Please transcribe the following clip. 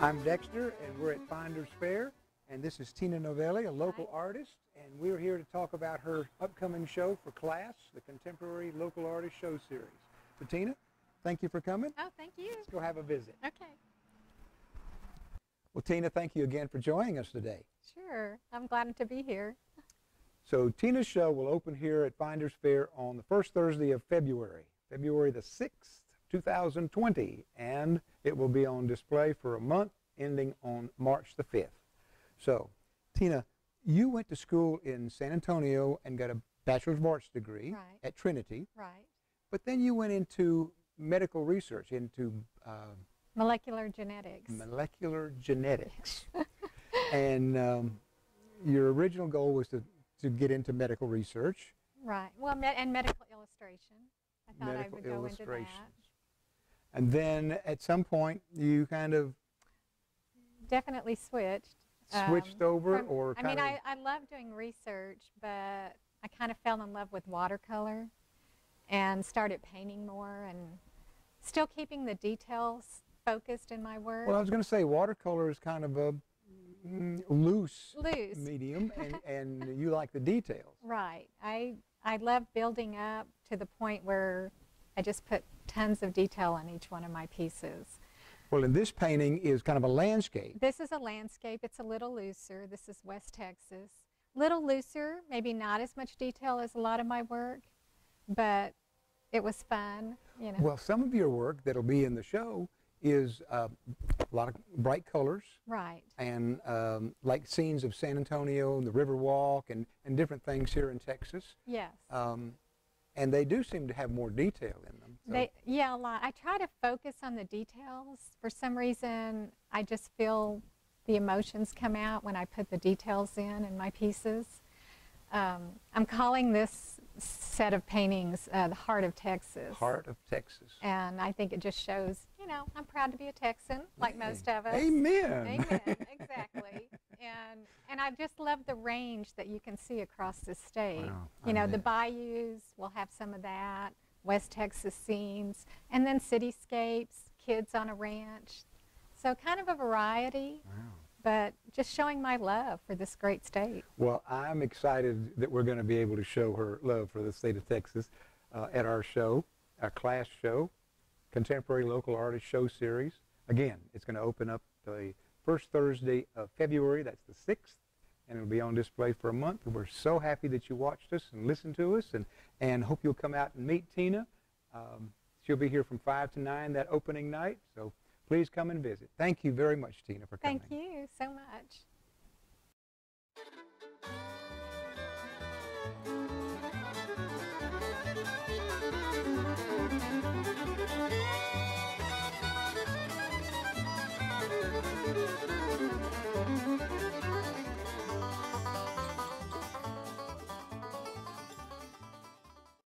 I'm Dexter, and we're at Finder's Fayre, and this is Tina Novelli, a local Hi. artist, and we're here to talk about her upcoming show for class, the Contemporary Local Artist Show Series. So Tina, thank you for coming. Oh, thank you. Let's go have a visit. Okay, Well, Tina, thank you again for joining us today. sure. I'm glad to be here. So Tina's show will open here at Finder's Fayre on the first Thursday of February, February the 6th, 2020, and it will be on display for a month ending on March the 5th. So, Tina, you went to school in San Antonio and got a Bachelor's of Arts degree Right. at Trinity, Right. but then you went into medical research, into uh, Molecular genetics. molecular genetics. and um, your original goal was to, to get into medical research. right. Well, me- and medical illustration. I thought Medical I would go into that. And then at some point, you kind of Definitely switched. switched um, over from- or I mean, of. I, I love doing research, but I kind of fell in love with watercolor and started painting more and still keeping the details focused in my work. well, I was going to say watercolor is kind of a Mm, loose, Loose. medium, and, and you like the details. Right. I I love building up to the point where I just put tons of detail on each one of my pieces. Well, and this painting is kind of a landscape. This is a landscape. It's a little looser. This is West Texas. Little looser, maybe not as much detail as a lot of my work, but it was fun, you know. Well, some of your work that'll be in the show is uh, a lot of bright colors. right. and um, like scenes of San Antonio, and the Riverwalk, and, and different things here in Texas. Yes. Um, and they do seem to have more detail in them. So- They, yeah, a lot. I try to focus on the details. For some reason, I just feel the emotions come out when I put the details in in my pieces. Um, I'm calling this set of paintings uh, the Heart of Texas. Heart of Texas. And I think it just shows, you know, I'm proud to be a Texan, like most of us. Amen. Amen, exactly. And and I just love the range that you can see across the state. Wow, you know, I the bet. bayous will have some of that, West Texas scenes, and then cityscapes, kids on a ranch. So kind of a variety, Wow. But just showing my love for this great state. Well, I'm excited that we're going to be able to show her love for the state of Texas uh, at our show, our class show, Contemporary Local Artist Show Series. Again, it's going to open up the first Thursday of February. That's the 6th. And it'll be on display for a month. We're so happy that you watched us and listened to us and, and hope you'll come out and meet Tina. Um, she'll be here from 5 to 9 that opening night. So please come and visit. Thank you very much, Tina, for coming. Thank you so much.